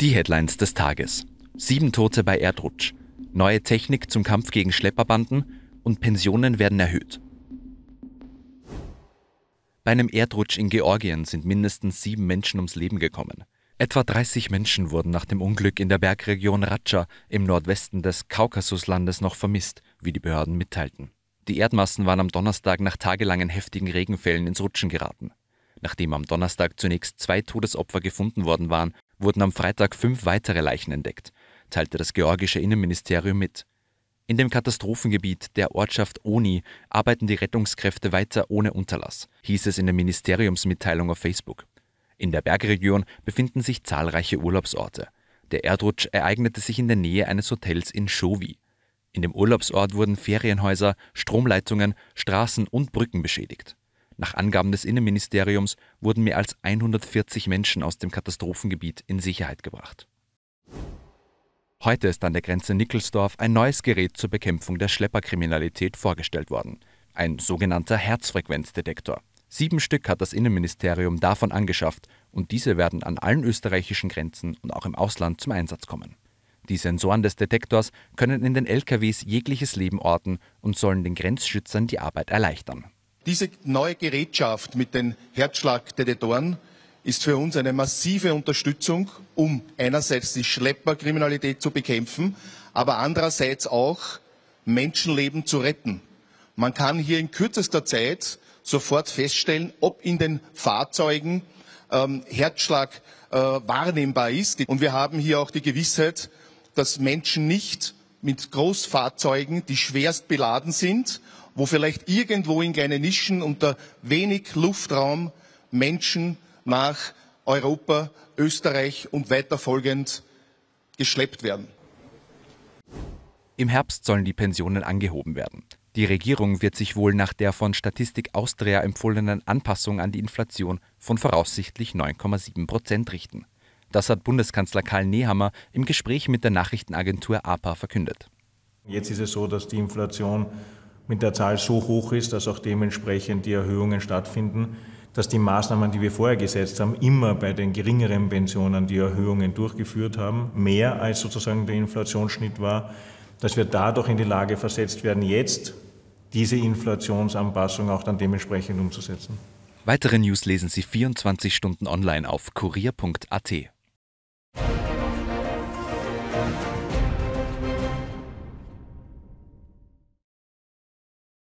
Die Headlines des Tages. Sieben Tote bei Erdrutsch. Neue Technik zum Kampf gegen Schlepperbanden und Pensionen werden erhöht. Bei einem Erdrutsch in Georgien sind mindestens sieben Menschen ums Leben gekommen. Etwa 30 Menschen wurden nach dem Unglück in der Bergregion Ratscha im Nordwesten des Kaukasuslandes noch vermisst, wie die Behörden mitteilten. Die Erdmassen waren am Donnerstag nach tagelangen heftigen Regenfällen ins Rutschen geraten. Nachdem am Donnerstag zunächst zwei Todesopfer gefunden worden waren, wurden am Freitag fünf weitere Leichen entdeckt, teilte das georgische Innenministerium mit. In dem Katastrophengebiet der Ortschaft Oni arbeiten die Rettungskräfte weiter ohne Unterlass, hieß es in der Ministeriumsmitteilung auf Facebook. In der Bergregion befinden sich zahlreiche Urlaubsorte. Der Erdrutsch ereignete sich in der Nähe eines Hotels in Showi. In dem Urlaubsort wurden Ferienhäuser, Stromleitungen, Straßen und Brücken beschädigt. Nach Angaben des Innenministeriums wurden mehr als 140 Menschen aus dem Katastrophengebiet in Sicherheit gebracht. Heute ist an der Grenze Nickelsdorf ein neues Gerät zur Bekämpfung der Schlepperkriminalität vorgestellt worden. Ein sogenannter Herzfrequenzdetektor. Sieben Stück hat das Innenministerium davon angeschafft und diese werden an allen österreichischen Grenzen und auch im Ausland zum Einsatz kommen. Die Sensoren des Detektors können in den LKWs jegliches Leben orten und sollen den Grenzschützern die Arbeit erleichtern. Diese neue Gerätschaft mit den Herzschlagdetektoren ist für uns eine massive Unterstützung, um einerseits die Schlepperkriminalität zu bekämpfen, aber andererseits auch Menschenleben zu retten. Man kann hier in kürzester Zeit sofort feststellen, ob in den Fahrzeugen ähm, Herzschlag äh, wahrnehmbar ist. Und wir haben hier auch die Gewissheit, dass Menschen nicht mit Großfahrzeugen, die schwerst beladen sind, wo vielleicht irgendwo in kleinen Nischen unter wenig Luftraum Menschen nach Europa, Österreich und weiter folgend geschleppt werden. Im Herbst sollen die Pensionen angehoben werden. Die Regierung wird sich wohl nach der von Statistik Austria empfohlenen Anpassung an die Inflation von voraussichtlich 9,7 Prozent richten. Das hat Bundeskanzler Karl Nehammer im Gespräch mit der Nachrichtenagentur APA verkündet. Jetzt ist es so, dass die Inflation mit der Zahl so hoch ist, dass auch dementsprechend die Erhöhungen stattfinden, dass die Maßnahmen, die wir vorher gesetzt haben, immer bei den geringeren Pensionen die Erhöhungen durchgeführt haben, mehr als sozusagen der Inflationsschnitt war, dass wir dadurch in die Lage versetzt werden, jetzt diese Inflationsanpassung auch dann dementsprechend umzusetzen. Weitere News lesen Sie 24 Stunden online auf kurier.at.